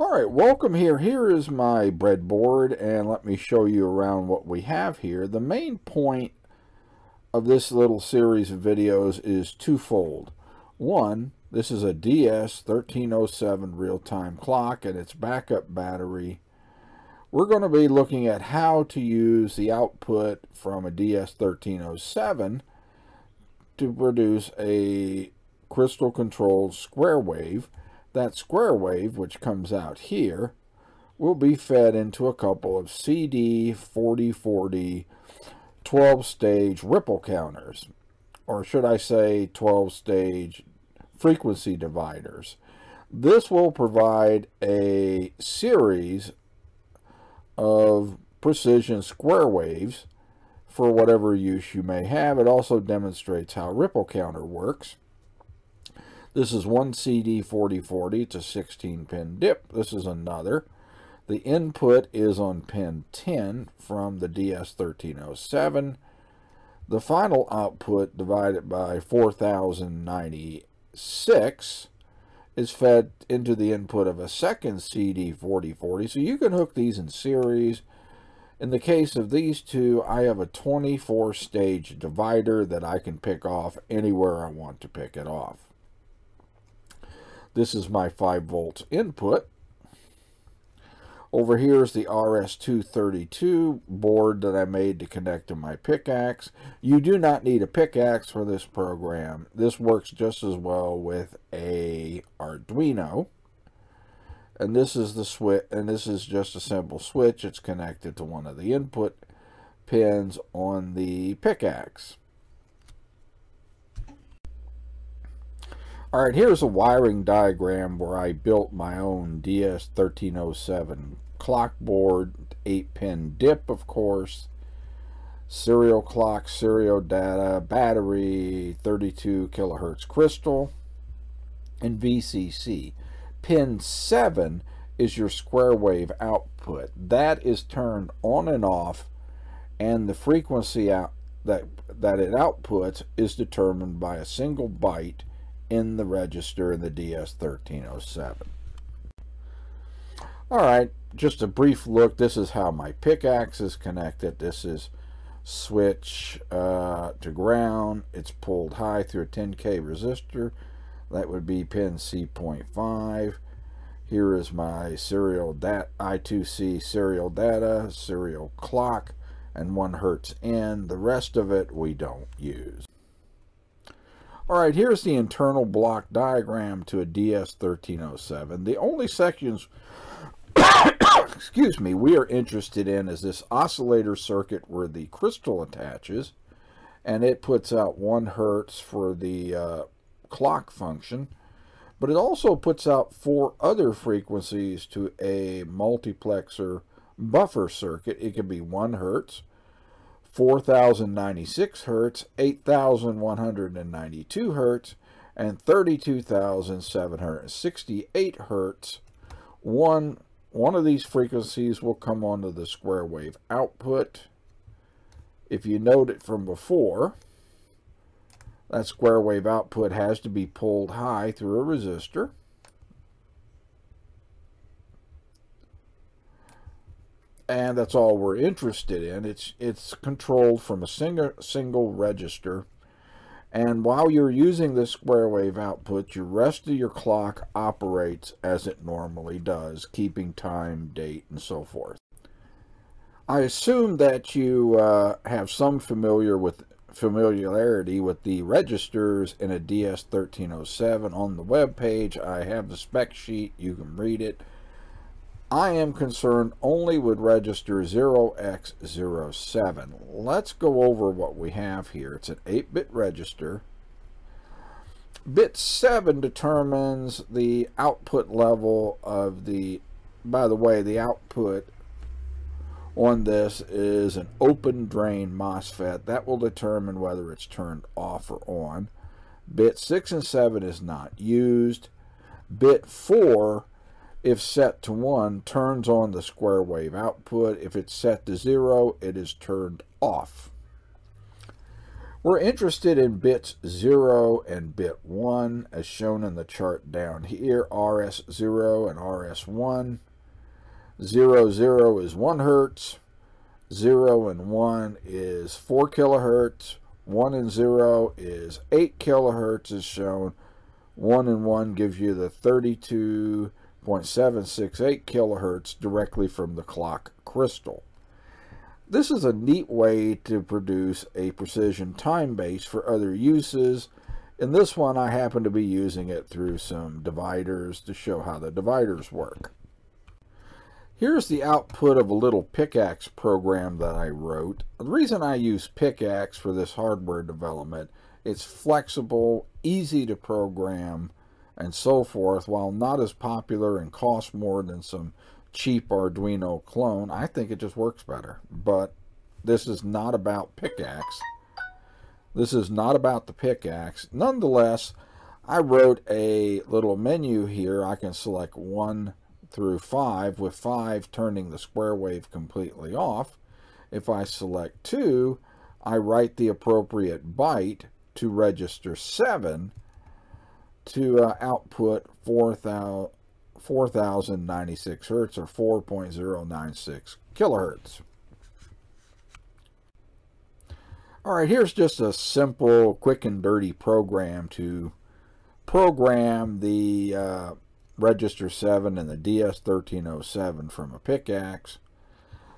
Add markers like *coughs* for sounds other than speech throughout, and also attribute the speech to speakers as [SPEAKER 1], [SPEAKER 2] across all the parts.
[SPEAKER 1] All right, welcome here. Here is my breadboard, and let me show you around what we have here. The main point of this little series of videos is twofold. One, this is a DS1307 real-time clock and its backup battery. We're going to be looking at how to use the output from a DS1307 to produce a crystal controlled square wave that square wave, which comes out here, will be fed into a couple of CD4040 12-stage ripple counters, or should I say 12-stage frequency dividers. This will provide a series of precision square waves for whatever use you may have. It also demonstrates how ripple counter works. This is one CD4040. It's a 16-pin dip. This is another. The input is on pin 10 from the DS1307. The final output divided by 4096 is fed into the input of a second CD4040. So you can hook these in series. In the case of these two, I have a 24 stage divider that I can pick off anywhere I want to pick it off. This is my 5 volt input. Over here is the RS-232 board that I made to connect to my PICAXE. You do not need a PICAXE for this program. This works just as well with a Arduino. And this is the switch, and this is just a simple switch. It's connected to one of the input pins on the PICAXE. All right, here's a wiring diagram where I built my own DS1307 clock board, 8-pin dip, of course, serial clock, serial data, battery, 32 kilohertz crystal, and VCC. Pin 7 is your square wave output. That is turned on and off, and the frequency out that, that it outputs is determined by a single byte in the register in the DS1307. All right, just a brief look. This is how my PICAXE is connected. This is switch uh, to ground. It's pulled high through a 10K resistor. That would be pin C.5. Here is my serial dat I2C serial data, serial clock, and 1 hertz in. The rest of it we don't use. All right, here's the internal block diagram to a DS1307. The only sections, *coughs* excuse me, we are interested in is this oscillator circuit where the crystal attaches, and it puts out one hertz for the uh, clock function, but it also puts out four other frequencies to a multiplexer buffer circuit. It can be one hertz, 4,096 hertz, 8,192 hertz, and 32,768 hertz. One, one of these frequencies will come onto the square wave output. If you note it from before, that square wave output has to be pulled high through a resistor. And that's all we're interested in. It's it's controlled from a single single register. And while you're using the square wave output, your rest of your clock operates as it normally does, keeping time, date, and so forth. I assume that you uh, have some familiar with familiarity with the registers in a DS1307 on the web page. I have the spec sheet. You can read it. I am concerned only with register 0x07. Let's go over what we have here. It's an 8-bit register. Bit 7 determines the output level of the, by the way, the output on this is an open drain MOSFET. That will determine whether it's turned off or on. Bit 6 and 7 is not used. Bit 4 if set to 1, turns on the square wave output. If it's set to 0, it is turned off. We're interested in bits 0 and bit 1 as shown in the chart down here, RS0 and RS1. 0, 0 is 1 hertz, 0 and 1 is 4 kilohertz, 1 and 0 is 8 kilohertz as shown. 1 and 1 gives you the 32.768 kilohertz directly from the clock crystal. This is a neat way to produce a precision time base for other uses. In this one, I happen to be using it through some dividers to show how the dividers work. Here's the output of a little PICAXE program that I wrote. The reason I use PICAXE for this hardware development, it's flexible, easy to program, and so forth, while not as popular and costs more than some cheap Arduino clone. I think it just works better. But this is not about PICAXE. This is not about the PICAXE. Nonetheless, I wrote a little menu here. I can select 1 through 5, with 5 turning the square wave completely off. If I select 2, I write the appropriate byte to register 7 to uh, output 4,000 4096 hertz or 4.096 kilohertz. All right, here's just a simple, quick and dirty program to program the uh, Register 7 and the DS1307 from a PICAXE.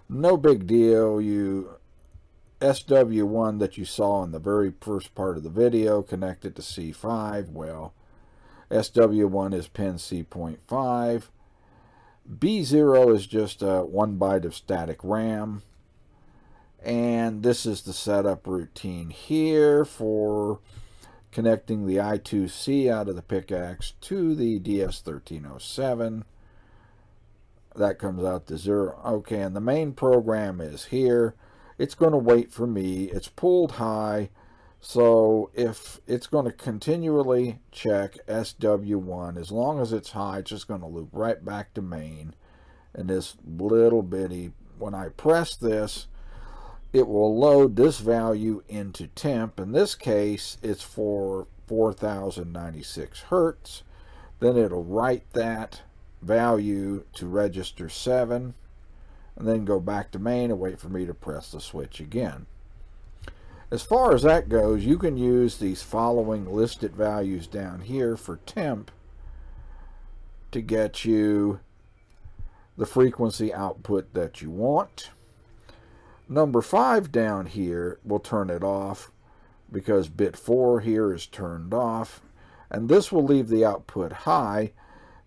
[SPEAKER 1] No big deal. You SW1 that you saw in the very first part of the video connected to C5. Well, SW1 is pin C.5. B0 is just a one byte of static RAM. And this is the setup routine here for connecting the I2C out of the PICAXE to the DS1307. That comes out to zero. Okay, and the main program is here. It's going to wait for me. It's pulled high. So if it's going to continually check SW1, as long as it's high, it's just going to loop right back to main. And this little bitty, when I press this, it will load this value into temp. In this case, it's for 4096 hertz. Then it'll write that value to register 7 and then go back to main and wait for me to press the switch again. As far as that goes, you can use these following listed values down here for temp to get you the frequency output that you want. Number 5 down here will turn it off because bit 4 here is turned off. And this will leave the output high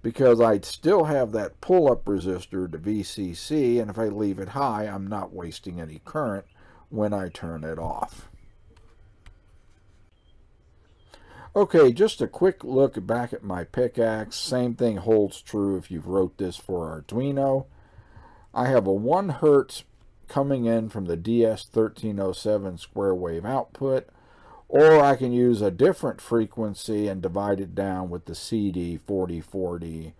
[SPEAKER 1] because I'd still have that pull-up resistor to VCC, and if I leave it high, I'm not wasting any current when I turn it off. Okay, just a quick look back at my PICAXE. Same thing holds true if you've wrote this for Arduino. I have a 1 hertz coming in from the DS1307 square wave output, or I can use a different frequency and divide it down with the CD4040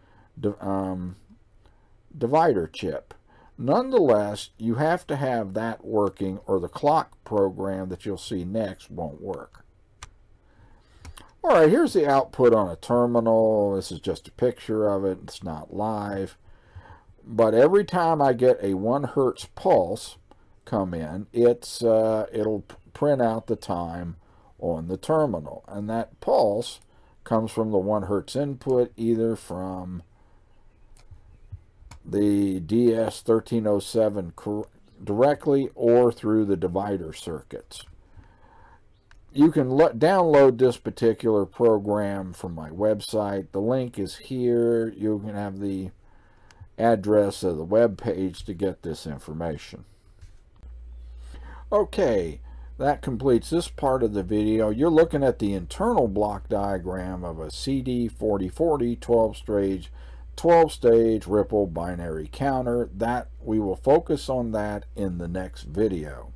[SPEAKER 1] um, divider chip. Nonetheless, you have to have that working or the clock program that you'll see next won't work. All right, here's the output on a terminal. This is just a picture of it. It's not live. But every time I get a 1 hertz pulse come in, it's uh, it'll print out the time on the terminal. And that pulse comes from the 1 hertz input, either from the DS1307 directly or through the divider circuits you can download this particular program from my website. The link is here. You can have the address of the web page to get this information. Okay, that completes this part of the video. You're looking at the internal block diagram of a CD4040 12-stage 12-stage ripple binary counter. That we will focus on that in the next video.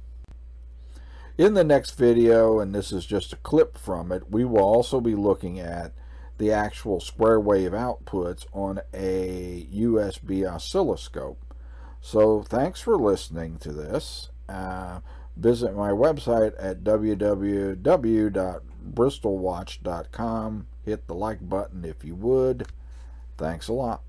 [SPEAKER 1] In the next video, and this is just a clip from it, we will also be looking at the actual square wave outputs on a USB oscilloscope. So thanks for listening to this. Uh, Visit my website at www.bristolwatch.com. Hit the like button if you would. Thanks a lot.